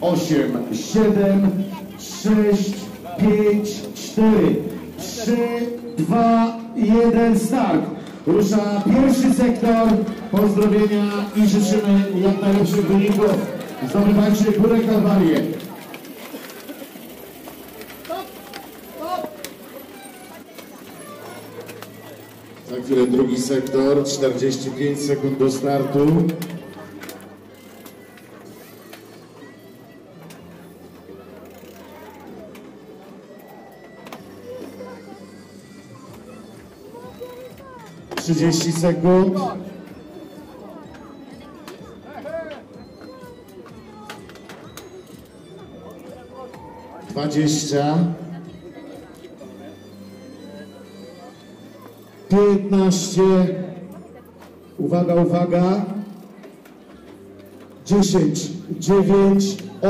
osiem, siedem, sześć, pięć, cztery, trzy, dwa, jeden, start. Rusza pierwszy sektor. Pozdrowienia i życzymy jak najlepszych wyników. Zdobywajcie górę Kalwarię. Za chwilę drugi sektor, 45 sekund do startu. Trzydzieści sekund. Dwadzieścia. Piętnaście. Uwaga, uwaga. Dziesięć, dziewięć,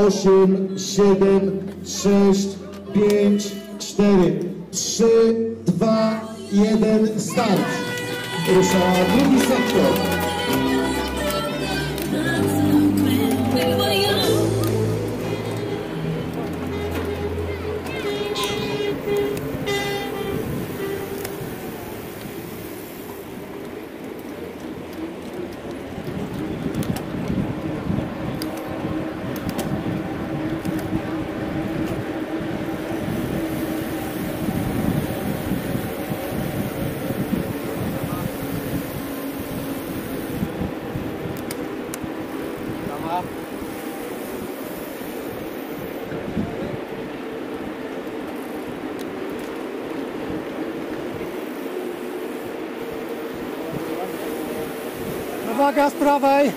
osiem, siedem, sześć, pięć, cztery, trzy, dwa, jeden, start. Rusza drugi sektor. We Uwaga z prawej.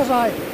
cosa hay.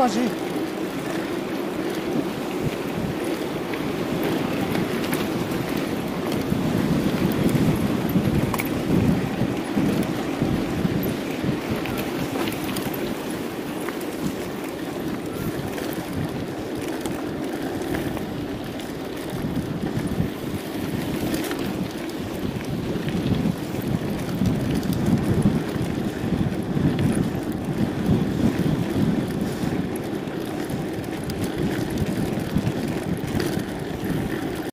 Hoje.